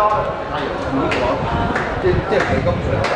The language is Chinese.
即的，它有如果这。